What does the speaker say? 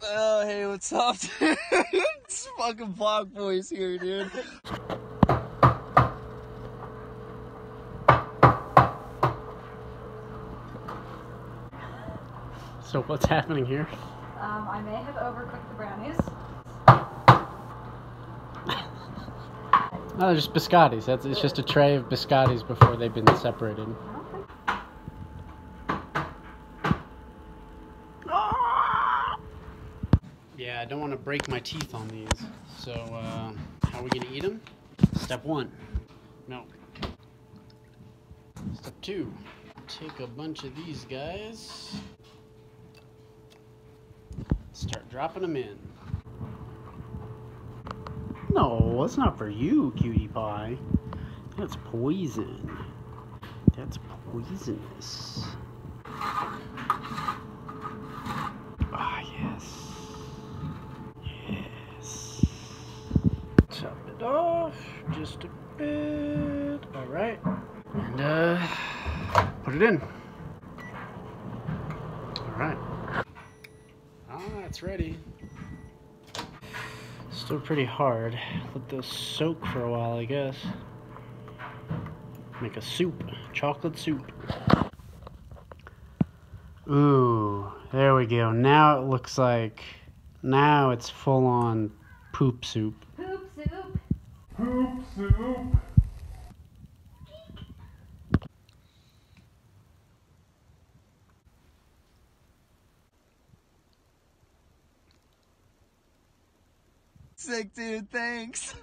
Oh, hey, what's up, dude? it's fucking BlocBoiz here, dude. So what's happening here? Um, I may have overcooked the brownies. No, they're just biscottis. That's it's just a tray of biscottis before they've been separated. I don't think Yeah, I don't want to break my teeth on these. So uh, how are we gonna eat them? Step one, milk. Step two, take a bunch of these guys. Start dropping them in. No, that's not for you, cutie pie. That's poison. That's poisonous. Top it off just a bit. Alright. And, uh, put it in. Alright. Ah, it's ready. Still pretty hard. Let those soak for a while, I guess. Make a soup. Chocolate soup. Ooh, there we go. Now it looks like. Now it's full on poop soup. Sick, dude, thanks.